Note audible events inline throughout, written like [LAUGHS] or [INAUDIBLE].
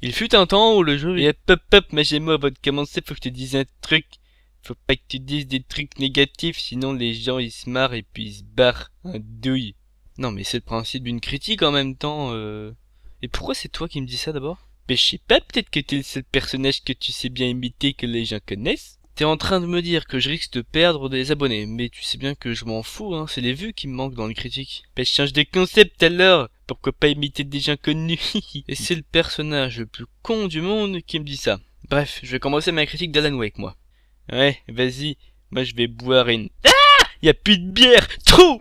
Il fut un temps où le jeu est pop pop, mais j'ai moi avant de commencer, faut que je te dise un truc. Faut pas que tu dises des trucs négatifs, sinon les gens ils se marrent et puis ils se barrent. Un douille. Non mais c'est le principe d'une critique en même temps. Euh... Et pourquoi c'est toi qui me dis ça d'abord? Mais je sais pas, peut-être que t'es le seul personnage que tu sais bien imiter que les gens connaissent. T'es en train de me dire que je risque de perdre des abonnés, mais tu sais bien que je m'en fous, hein, c'est les vues qui me manquent dans les critiques. Ben je change de concept alors Pourquoi pas imiter des gens connus. [LAUGHS] Et c'est le personnage le plus con du monde qui me dit ça. Bref, je vais commencer ma critique d'Alan Wake, moi. Ouais, vas-y, moi je vais boire une... Ah! Y a plus de bière. Trop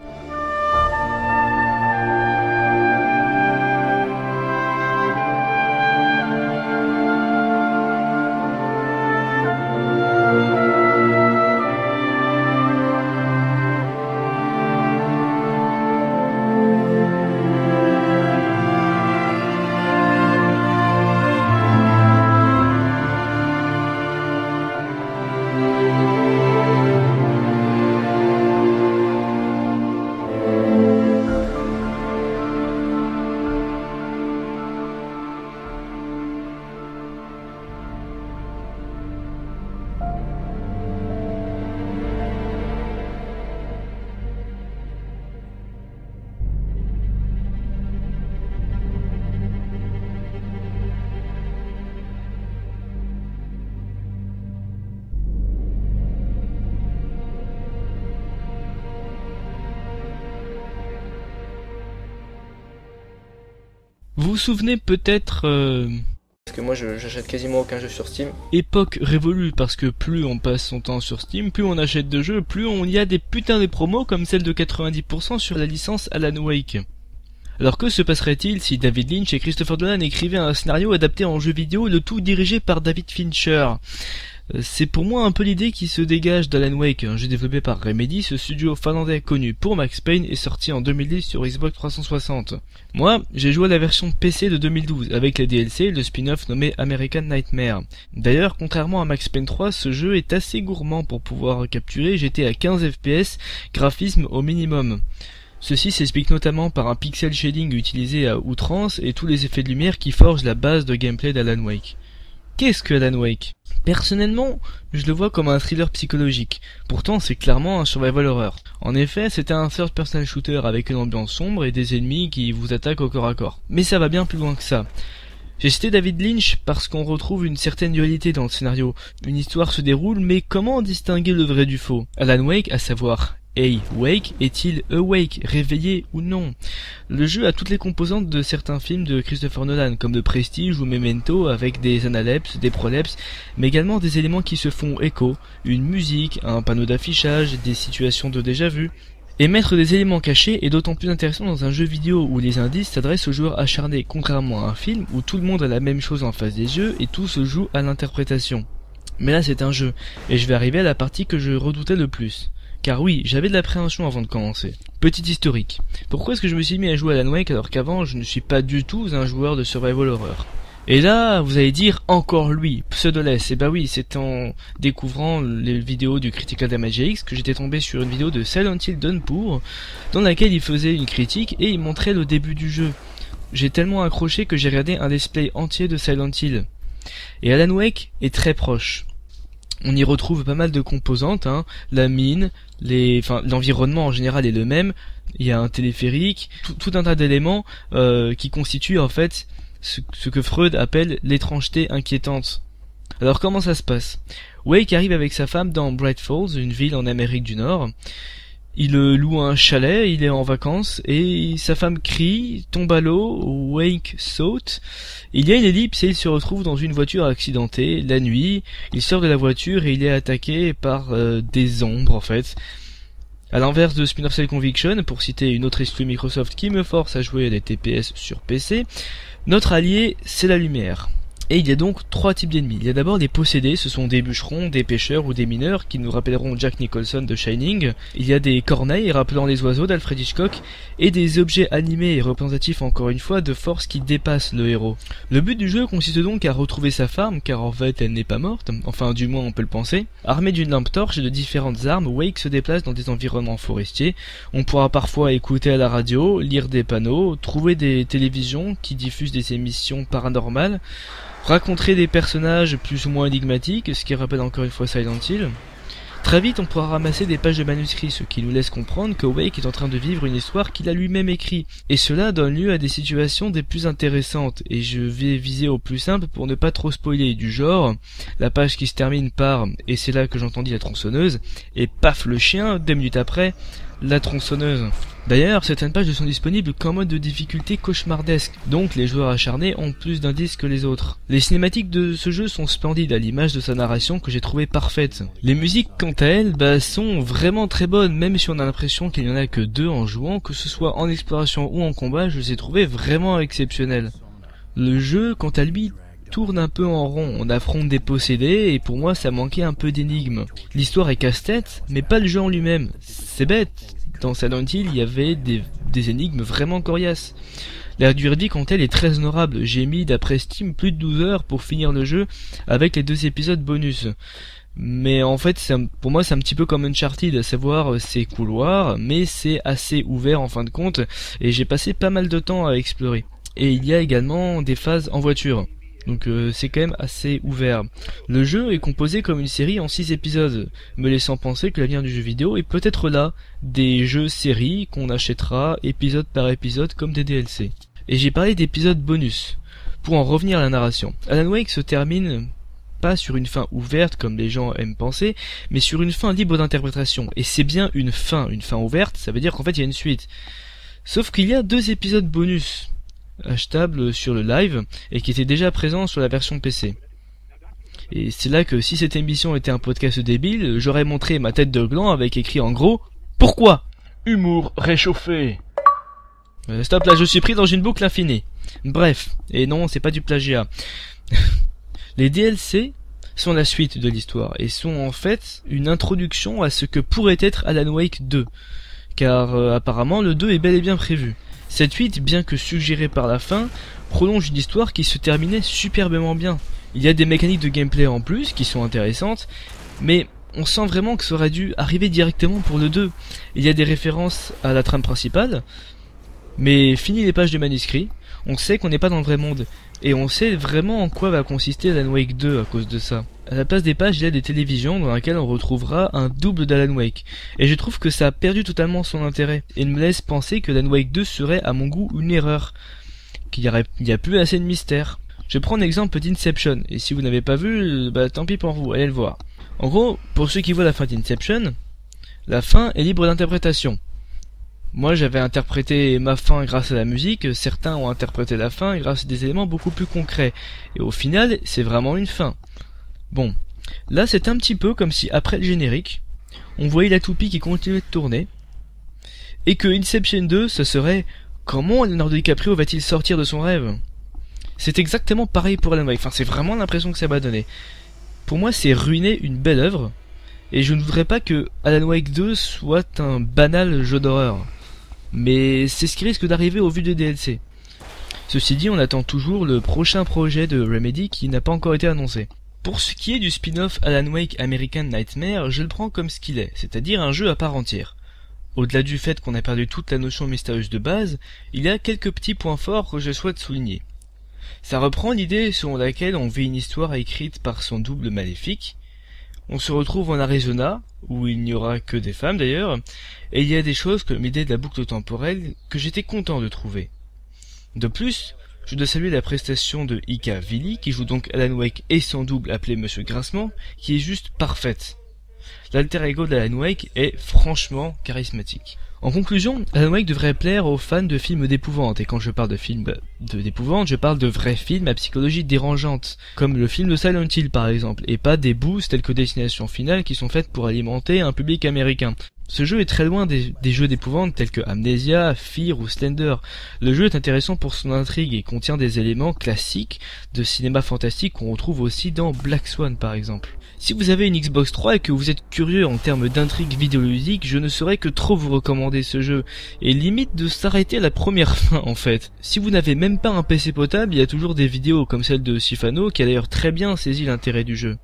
Vous vous souvenez peut-être... Euh... Parce que moi j'achète quasiment aucun jeu sur Steam. Époque révolue parce que plus on passe son temps sur Steam, plus on achète de jeux, plus on y a des putains de promos comme celle de 90% sur la licence Alan Wake. Alors que se passerait-il si David Lynch et Christopher Nolan écrivaient un scénario adapté en jeu vidéo, le tout dirigé par David Fincher? C'est pour moi un peu l'idée qui se dégage d'Alan Wake, un jeu développé par Remedy, ce studio finlandais connu pour Max Payne et sorti en 2010 sur Xbox 360. Moi, j'ai joué à la version PC de 2012 avec les DLC et le spin-off nommé American Nightmare. D'ailleurs, contrairement à Max Payne 3, ce jeu est assez gourmand pour pouvoir capturer, j'étais à 15 FPS, graphisme au minimum. Ceci s'explique notamment par un pixel shading utilisé à outrance et tous les effets de lumière qui forgent la base de gameplay d'Alan Wake. Qu'est-ce que Alan Wake? Personnellement, je le vois comme un thriller psychologique. Pourtant, c'est clairement un survival horror. En effet, c'est un third-person shooter avec une ambiance sombre et des ennemis qui vous attaquent au corps à corps. Mais ça va bien plus loin que ça. J'ai cité David Lynch parce qu'on retrouve une certaine dualité dans le scénario. Une histoire se déroule, mais comment distinguer le vrai du faux? Alan Wake, à savoir Hey, Wake est-il awake, réveillé ou non? Le jeu a toutes les composantes de certains films de Christopher Nolan, comme The Prestige ou Memento, avec des analepses, des prolepses, mais également des éléments qui se font écho, une musique, un panneau d'affichage, des situations de déjà-vu. Et mettre des éléments cachés est d'autant plus intéressant dans un jeu vidéo où les indices s'adressent aux joueurs acharnés, contrairement à un film où tout le monde a la même chose en face des yeux et tout se joue à l'interprétation. Mais là c'est un jeu, et je vais arriver à la partie que je redoutais le plus. Car oui, j'avais de l'appréhension avant de commencer. Petit historique. Pourquoi est-ce que je me suis mis à jouer à Alan Wake alors qu'avant je ne suis pas du tout un joueur de survival horror? Et là, vous allez dire encore lui, Pseudoless. Et eh bah oui, c'est en découvrant les vidéos du Critical Damage X que j'étais tombé sur une vidéo de Silent Hill Downpour, dans laquelle il faisait une critique et il montrait le début du jeu. J'ai tellement accroché que j'ai regardé un display entier de Silent Hill. Et Alan Wake est très proche on y retrouve pas mal de composantes, hein. la mine, l'environnement en général est le même. Il y a un téléphérique, tout, un tas d'éléments euh, qui constituent en fait ce, que Freud appelle l'étrangeté inquiétante. Alors comment ça se passe? Wake arrive avec sa femme dans Bright Falls, une ville en Amérique du Nord. Il loue un chalet, il est en vacances, et sa femme crie, tombe à l'eau, Wake saute. Il y a une ellipse et il se retrouve dans une voiture accidentée, la nuit. Il sort de la voiture et il est attaqué par euh, des ombres, en fait. À l'inverse de Splinter Cell Conviction, pour citer une autre exclue Microsoft qui me force à jouer à des TPS sur PC, notre allié, c'est la lumière. Et il y a donc trois types d'ennemis. Il y a d'abord les possédés, ce sont des bûcherons, des pêcheurs ou des mineurs qui nous rappelleront Jack Nicholson de Shining. Il y a des corneilles rappelant les oiseaux d'Alfred Hitchcock et des objets animés et représentatifs encore une fois de forces qui dépassent le héros. Le but du jeu consiste donc à retrouver sa femme car en fait elle n'est pas morte, enfin du moins on peut le penser. Armé d'une lampe torche et de différentes armes, Wake se déplace dans des environnements forestiers. On pourra parfois écouter à la radio, lire des panneaux, trouver des télévisions qui diffusent des émissions paranormales raconter des personnages plus ou moins énigmatiques, ce qui rappelle encore une fois Silent Hill. Très vite, on pourra ramasser des pages de manuscrits, ce qui nous laisse comprendre que Wake est en train de vivre une histoire qu'il a lui-même écrite. Et cela donne lieu à des situations des plus intéressantes, et je vais viser au plus simple pour ne pas trop spoiler, du genre, la page qui se termine par « et c'est là que j'entendis la tronçonneuse », et paf le chien, deux minutes après, la tronçonneuse. D'ailleurs, certaines pages ne sont disponibles qu'en mode de difficulté cauchemardesque, donc les joueurs acharnés ont plus d'indices que les autres. Les cinématiques de ce jeu sont splendides à l'image de sa narration que j'ai trouvé parfaite. Les musiques, quant à elles, bah, sont vraiment très bonnes, même si on a l'impression qu'il n'y en a que deux en jouant, que ce soit en exploration ou en combat, je les ai trouvées vraiment exceptionnelles. Le jeu, quant à lui, tourne un peu en rond, on affronte des possédés et pour moi ça manquait un peu d'énigme. L'histoire est casse-tête, mais pas le jeu en lui-même. C'est bête, dans Silent Hill il y avait des, énigmes vraiment coriaces. La durée quant elle est très honorable, j'ai mis d'après Steam plus de 12 heures pour finir le jeu avec les deux épisodes bonus. Mais en fait, pour moi, c'est un petit peu comme Uncharted, à savoir euh, c'est couloirs, mais c'est assez ouvert en fin de compte, et j'ai passé pas mal de temps à explorer. Et il y a également des phases en voiture. Donc euh, c'est quand même assez ouvert. Le jeu est composé comme une série en 6 épisodes, me laissant penser que l'avenir du jeu vidéo est peut-être là, des jeux séries qu'on achètera épisode par épisode comme des DLC. Et j'ai parlé d'épisodes bonus. Pour en revenir à la narration, Alan Wake se termine pas sur une fin ouverte comme les gens aiment penser, mais sur une fin libre d'interprétation. Et c'est bien une fin, une fin ouverte, ça veut dire qu'en fait il y a une suite. Sauf qu'il y a deux épisodes bonus achetable sur le live et qui était déjà présent sur la version PC. Et c'est là que si cette émission était un podcast débile, j'aurais montré ma tête de gland avec écrit en gros Pourquoi? Humour réchauffé. Euh, stop là, je suis pris dans une boucle infinie. Bref, et non, c'est pas du plagiat. [LAUGHS] Les DLC sont la suite de l'histoire et sont en fait une introduction à ce que pourrait être Alan Wake 2. Car euh, apparemment le 2 est bel et bien prévu. Cette suite, bien que suggérée par la fin, prolonge une histoire qui se terminait superbement bien. Il y a des mécaniques de gameplay en plus qui sont intéressantes, mais on sent vraiment que ça aurait dû arriver directement pour le 2. Il y a des références à la trame principale, mais fini les pages de manuscrit, on sait qu'on n'est pas dans le vrai monde, et on sait vraiment en quoi va consister Alan Wake 2 à cause de ça. À la place des pages, il y a des télévisions dans lesquelles on retrouvera un double d'Alan Wake. Et je trouve que ça a perdu totalement son intérêt. Et me laisse penser que Alan Wake 2 serait, à mon goût, une erreur. Qu'il n'y a plus assez de mystère. Je prends l'exemple d'Inception. Et si vous n'avez pas vu, bah tant pis pour vous, allez le voir. En gros, pour ceux qui voient la fin d'Inception, la fin est libre d'interprétation. Moi, j'avais interprété ma fin grâce à la musique, certains ont interprété la fin grâce à des éléments beaucoup plus concrets. Et au final, c'est vraiment une fin. Bon, là c'est un petit peu comme si après le générique, on voyait la toupie qui continuait de tourner, et que Inception 2, ce serait comment Leonardo DiCaprio va-t-il sortir de son rêve? C'est exactement pareil pour Alan Wake, enfin c'est vraiment l'impression que ça m'a donné. Pour moi c'est ruiner une belle œuvre, et je ne voudrais pas que Alan Wake 2 soit un banal jeu d'horreur. Mais c'est ce qui risque d'arriver au vu de DLC. Ceci dit, on attend toujours le prochain projet de Remedy qui n'a pas encore été annoncé. Pour ce qui est du spin-off Alan Wake American Nightmare, je le prends comme ce qu'il est, c'est-à-dire un jeu à part entière. Au-delà du fait qu'on a perdu toute la notion mystérieuse de base, il y a quelques petits points forts que je souhaite souligner. Ça reprend l'idée selon laquelle on vit une histoire écrite par son double maléfique. On se retrouve en Arizona, où il n'y aura que des femmes d'ailleurs, et il y a des choses comme l'idée de la boucle temporelle que j'étais content de trouver. De plus, je dois saluer la prestation de Ika Vili, qui joue donc Alan Wake et son double appelé Monsieur Grincement, qui est juste parfaite. L'alter ego d'Alan Wake est franchement charismatique. En conclusion, Alan Wake devrait plaire aux fans de films d'épouvante, et quand je parle de films d'épouvante, je parle de vrais films à psychologie dérangeante, comme le film de Silent Hill par exemple, et pas des boosts tels que Destination Finale qui sont faites pour alimenter un public américain. Ce jeu est très loin des, jeux d'épouvante tels que Amnesia, Fear ou Slender. Le jeu est intéressant pour son intrigue et contient des éléments classiques de cinéma fantastique qu'on retrouve aussi dans Black Swan par exemple. Si vous avez une Xbox 3 et que vous êtes curieux en termes d'intrigue vidéoludique, je ne saurais que trop vous recommander ce jeu, et limite de s'arrêter à la première [LAUGHS] fin en fait. Si vous n'avez même pas un PC potable, il y a toujours des vidéos comme celle de Sifano qui a d'ailleurs très bien saisi l'intérêt du jeu.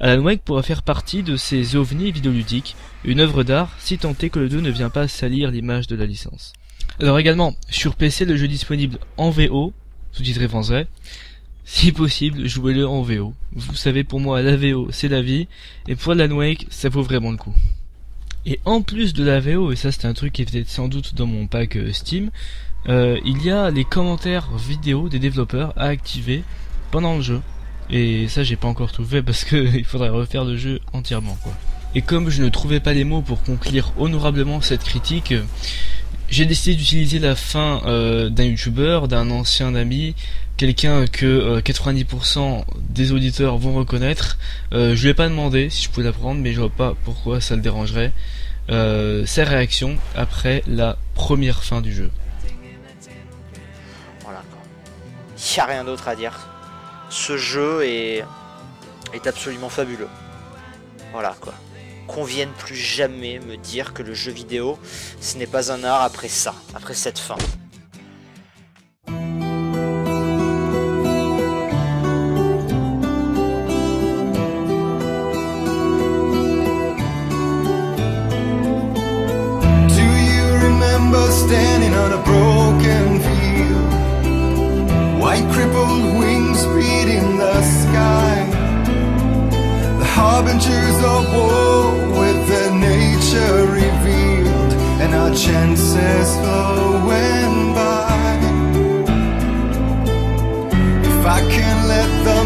Alan Wake pourra faire partie de ces ovnis vidéoludiques, une œuvre d'art si tant est que le 2 ne vient pas salir l'image de la licence. Alors également, sur PC, le jeu disponible en VO, sous-titré français, si possible, jouez-le en VO. Vous savez, pour moi, la VO, c'est la vie, et pour Alan Wake, ça vaut vraiment le coup. Et en plus de la VO, et ça c'est un truc qui était sans doute dans mon pack euh, Steam, euh, il y a les commentaires vidéo des développeurs à activer pendant le jeu. Et ça, j'ai pas encore tout fait [LAUGHS] parce que il faudrait refaire le jeu entièrement, quoi. Et comme je ne trouvais pas les mots pour conclure honorablement cette critique, j'ai décidé d'utiliser la fin euh, d'un youtubeur, d'un ancien ami, quelqu'un que 90% euh, des auditeurs vont reconnaître. Euh, je lui ai pas demandé si je pouvais la prendre, mais je vois pas pourquoi ça le dérangerait. Euh, ses réactions après la première fin du jeu. Voilà Il n'y a rien d'autre à dire ce jeu est, est absolument fabuleux. Voilà quoi. Qu'on vienne plus jamais me dire que le jeu vidéo, ce n'est pas un art après ça, après cette fin. Harbingers of war with their nature revealed And our chances flowing by. If I can let the